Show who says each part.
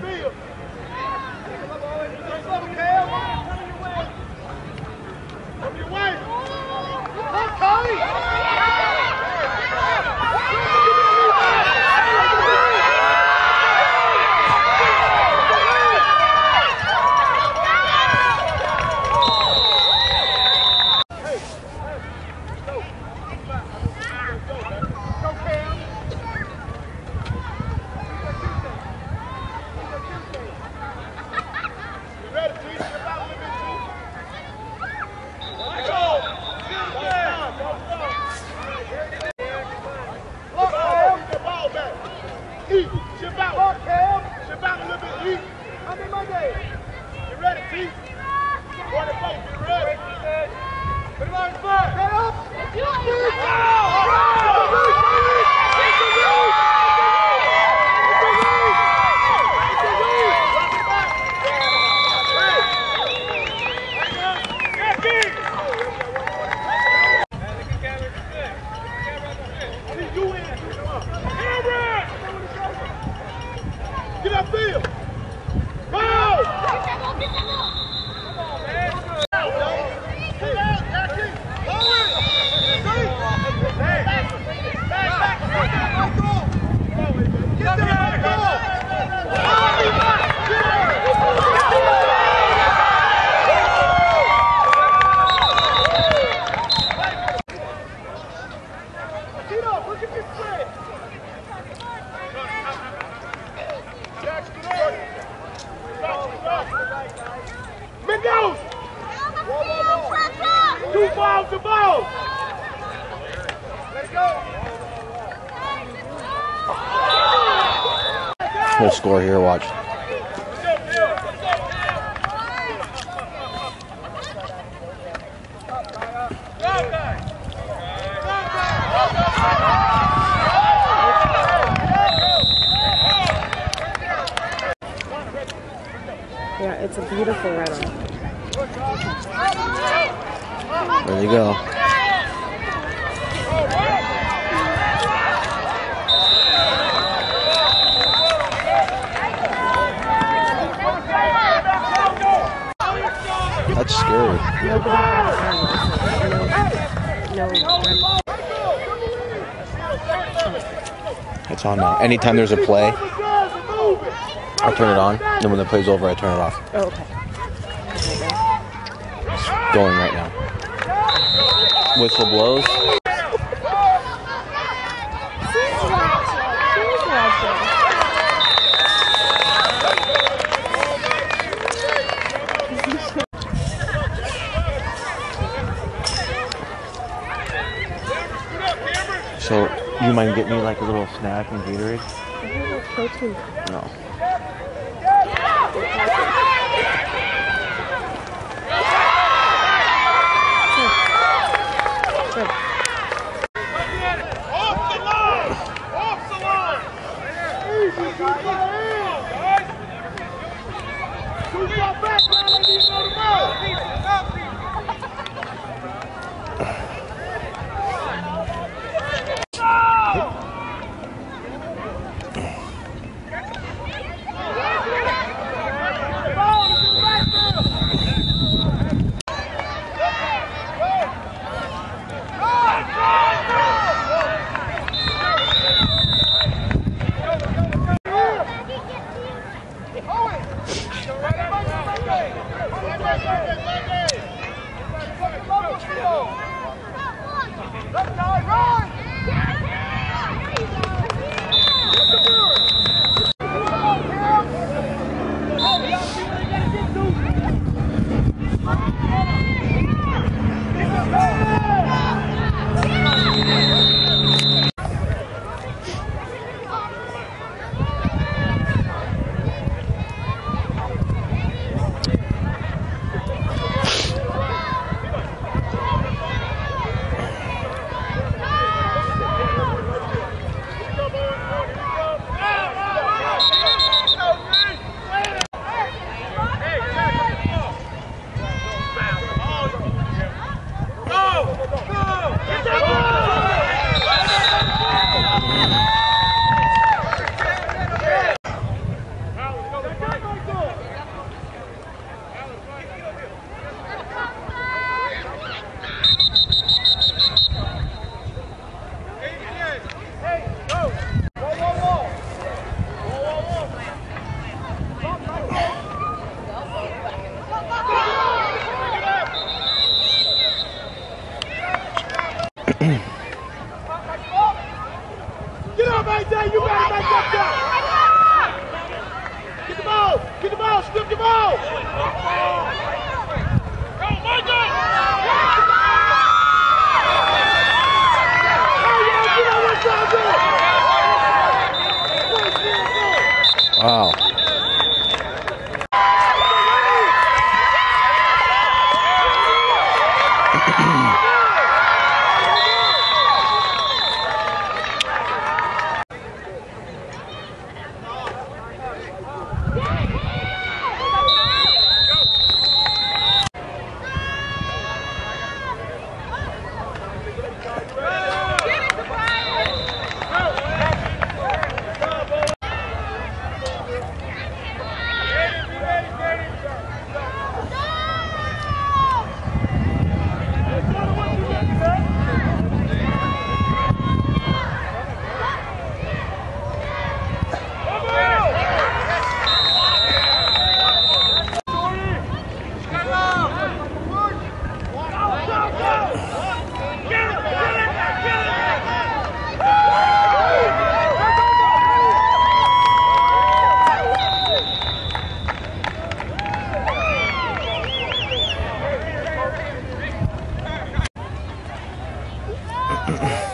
Speaker 1: Desafio! Two balls to balls! Let it go!
Speaker 2: We'll score here, watch.
Speaker 3: Yeah, it's a beautiful red one.
Speaker 2: There they go. That's scary. It's on now. Anytime there's a play, I turn it on. Then when the play's over, I turn it off.
Speaker 3: Oh, okay.
Speaker 2: It's going right now. Whistle blows.
Speaker 3: She's watching. She's watching.
Speaker 2: So, you mind getting me like a little snack and Gatorade? No.
Speaker 1: The
Speaker 2: Mm-mm.